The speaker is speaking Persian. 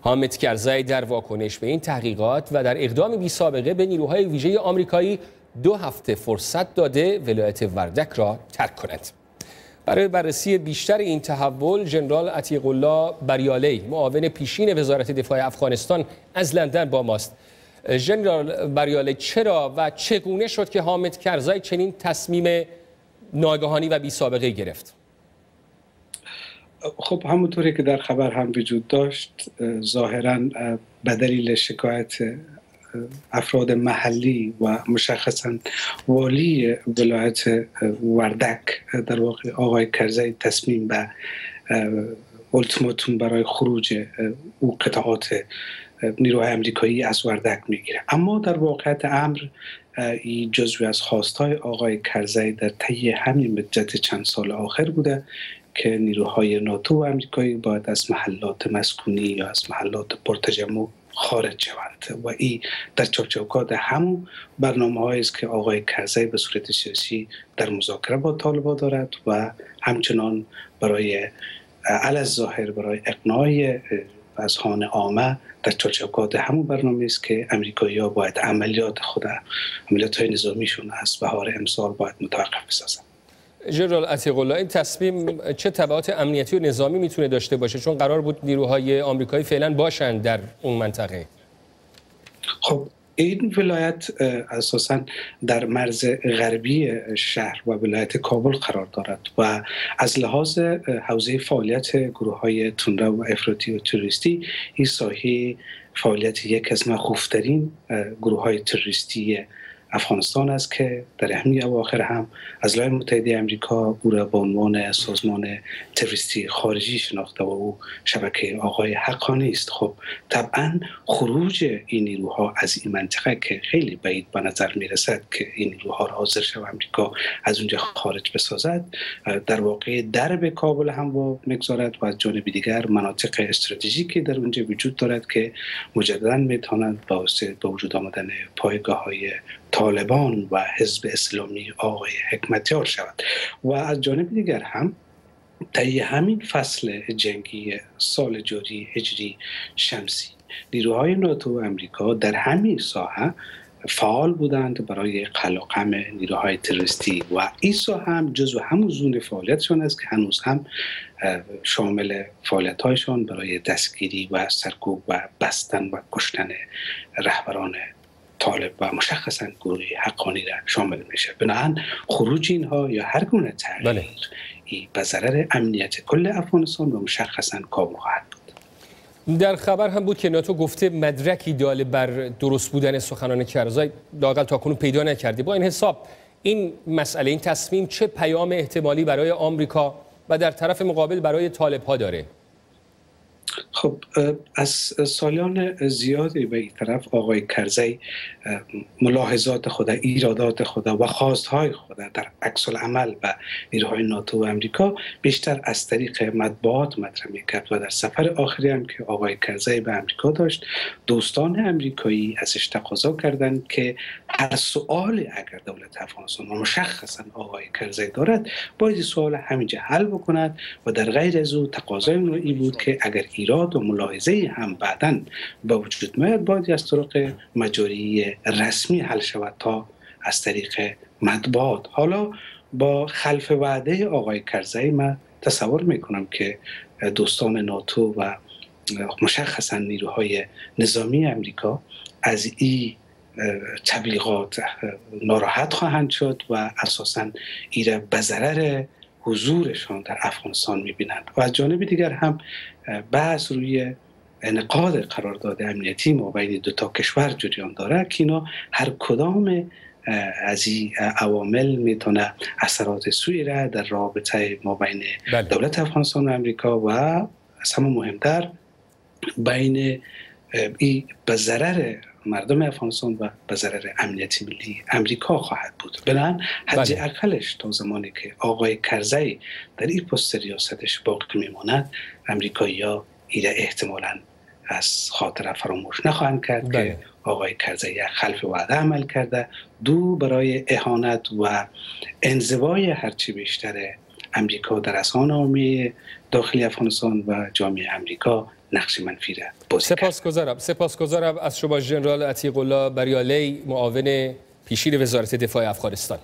حامد کرزی در واکنش به این تحقیقات و در اقدام بی سابقه به نیروهای ویژه آمریکایی دو هفته فرصت داده ولایت وردک را ترک کند. برای بررسی بیشتر این تحول جنرال عتیق الله بریالی معاون پیشین وزارت دفاع افغانستان از لندن با ماست ژنرال بریالی چرا و چگونه شد که حامد کرزی چنین تصمیم ناگهانی و بی سابقه گرفت خب همونطوری که در خبر هم وجود داشت ظاهرا به دلیل شکایت افراد محلی و مشخصا والی ولایت وردک در واقع آقای کرزی تصمیم به التماتوم برای خروج او قطعات نیروهای امریکایی از وردک می‌گیره. اما در واقعیت امر این جزوی از خواستهای آقای کرزی در طی همین مدت چند سال آخر بوده که نیروهای ناتو و امریکایی باید از محلات مسکونی یا از محلات پرتجمع خارج شوند و این در چوکات همون برنامه است که آقای کرزی به صورت سیاسی در مذاکره با طالبا دارد و همچنان برای علی ظاهر برای اقناع اذهان عامه در چوکات همون برنامه است که امریکایی ها باید عملیات خود عملیات های نظامیشون از بهار امسال باید متوقف بسازند. جنرال عتیق این تصمیم چه تبعات امنیتی و نظامی می‌تونه داشته باشه؟ چون قرار بود نیروهای آمریکایی فعلا باشند در اون منطقه. خب این ولایت اساسا در مرز غربی شهر و ولایت کابل قرار دارد و از لحاظ حوزه فعالیت گروه های تندرو و افراطی و توریستی این ساحه فعالیت یک از مخوفترین گروه های تروریستی افغانستان است که در همین اواخر هم از لای متحده امریکا او را به عنوان سازمان تروریستی خارجی شناخته و او شبکه آقای حقانی است. خب طبعا خروج این نیروها از این منطقه که خیلی بعید به نظر می رسد که این نیروها را حاضر شود امریکا از اونجا خارج بسازد در واقع درب کابل هم و می‌گذارد و از جانب دیگر مناطق استراتژیکی در اونجا وجود دارد که مجددا می‌توانند با وجود آمدن پایگاه های طالبان و حزب اسلامی آقای حکمتیار شود. و از جانب دیگر هم طی همین فصل جنگی سال جاری هجری شمسی نیروهای ناتو و امریکا در همین ساحه فعال بودند برای قلقم نیروهای تروریستی. و این ساحه هم جزو همون زون فعالیتشان است که هنوز هم شامل فعالیت هایشان برای دستگیری و سرکوب و بستن و کشتن رهبران طالب و مشخصا گروه حقانی را شامل میشه. بنابراین خروج اینها یا هر گونه تغییر بله. به ضرر امنیت کل افغانستان و مشخصا کابل خواهد بود. در خبر هم بود که ناتو گفته مدرکی داله بر درست بودن سخنان کرزای لاقل تاکنون پیدا نکرده. با این حساب این مسئله این تصمیم چه پیام احتمالی برای آمریکا و در طرف مقابل برای طالب ها داره؟ خب از سالیان زیادی به این طرف آقای کرزی ملاحظات خود ایرادات خود و خواستهای خود در عکس عمل و نیروهای ناتو و امریکا بیشتر از طریق مطبوعات مطرح می‌کرد و در سفر آخری هم که آقای کرزی به امریکا داشت دوستان امریکایی ازش تقاضا کردند که هر سوال اگر دولت افغانستان مشخصا آقای کرزی دارد باید سوال همینجا حل بکند و در غیر از او تقاضای این بود که اگر ایراد و ملاحظه هم بعدا به وجود میاد باید از طرق مجاری رسمی حل شود تا از طریق مطبوعات. حالا با خلف وعده آقای کرزی من تصور می‌کنم که دوستان ناتو و مشخصا نیروهای نظامی امریکا از این تبلیغات ناراحت خواهند شد و اساسا ایره به ضرر حضورشان در افغانستان می‌بینند و از جانب دیگر هم بحث روی انقاد قرارداد امنیتی ما بین دو تا کشور جریان داره که اینا هر کدام از این عوامل می‌تونه اثرات سوی را در رابطه ما بین بله. دولت افغانستان و امریکا و از همه مهمتر بین ای به ضرر مردم افغانستان و به ضرر امنیت ملی امریکا خواهد بود بنابراین حد بله. اقلش تا زمانی که آقای کرزی در این پست ریاستش باقی میماند امریکایی ها ایره احتمالا از خاطر فراموش نخواهند کرد که بله. آقای کرزی خلف وعده عمل کرده دو برای اهانت و انزوای هرچی بیشتر امریکا در اسان داخلی افغانستان و جامعه امریکا نقش منفی را بازی سپاسگزارم. سپاسگزارم از شما ژنرال عتیق الله بریالی معاون پیشین وزارت دفاع افغانستان.